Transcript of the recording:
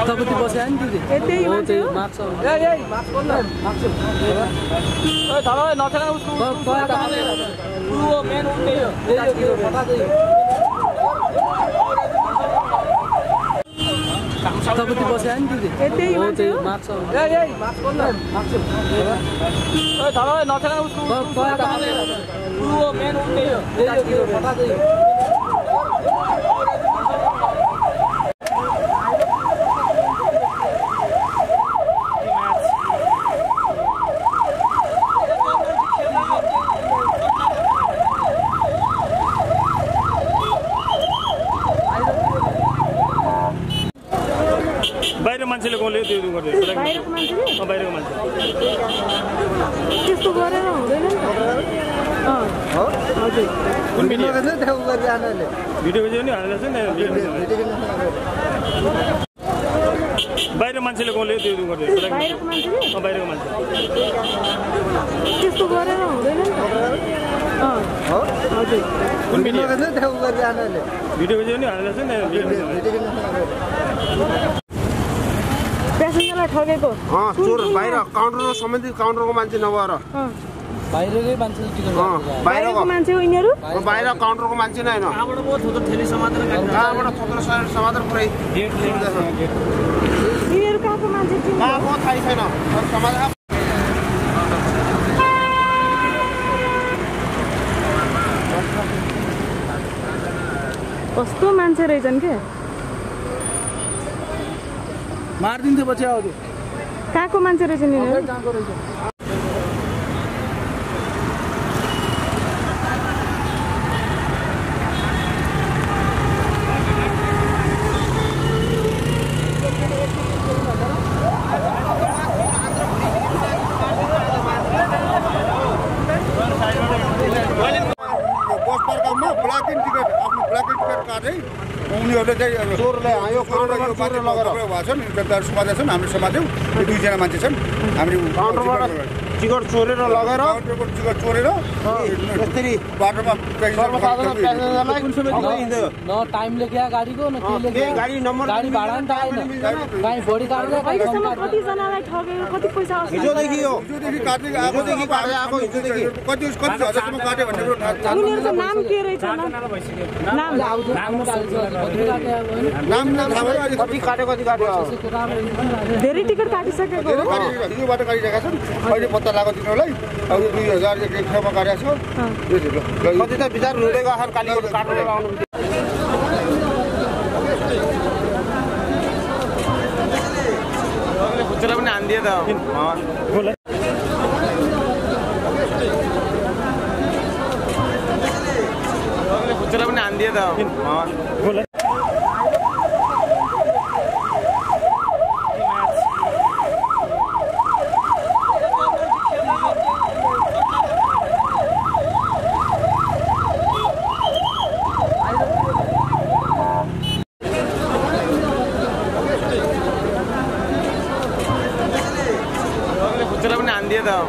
तपाईँको बस्यो नि दिदी हो तपाईँको बस्यो नि दिदी ए त्यही मान्छे बाहिर मान्छेले गाउँले त्यो बाहिरको मान्छे। त्यस्तो गरेर हुँदैन नि भिडियो? भिडियो नि नि भिडियो बाहिर मान्छेले गाउँले त्यो बाहिरको मान्छे। त्यस्तो गरेर हुँदैन नि भिडियो भिडियो नि हालेको छ ठगेको। अँ चोर बाहिर सम्बन्धित काउन्टरको मान्छे नभएर। बाहिरकै मान्छे बाहिरको हो यिनीहरू? बाहिर काउन्टरको मान्छे नै होइन। कहाँबाट थोत्रो शरीर समाधान पुरै। यिनीहरू कहाँको मान्छे चिन्नु? कहाँको थाहै छैन। समाधान। कस्तो मान्छे रहेछन् के? मारिदिन्थ्यो पछि आउँथ्यो। कहाँको मान्छे रहेछन् यिनीहरू उनीहरूले चाहिँ अब चोरलाई आयो काउन्टरमा चोर लगेर भएको छ नि त्यहाँ समातेको छन् हामीले समात्यौँ यो दुईजना मान्छे छन् हामीले काउन्टरबाट टिकट चोरेर लगेर टिकट चोरेर यसरी बाटोमा न टाइम लेख्या गाडीको न के लेख्या गाडी नम्बर गाडी भाडा नि त आएन कहीँ भोलि काट्दा कहीँ कम अहिलेसम्म काट्दा कतिजनालाई ठगेको कति पैसा अस्ति हिजोदेखि हो हिजोदेखि काट्दै आएको हिजोदेखि काट्दै आएको हिजोदेखि कति कति हजारसम्म काट्यो भन्ने कुरो थाहा छैन। उनीहरूको नाम के रहेछ नाम नाम धेरै टिकट काटिसकेको काटिरहेका छन्। अहिले पत्ता लगाएको तिनीहरूलाई अब यो दुई हजार एक काटेको छ। कति त विचार हुँदै गएको छन् कालीको काटेर लगाउनु खुच्चेर पनि हानिदियो त। खुच्चेर पनि हानिदियो त। দিয়ে দাও।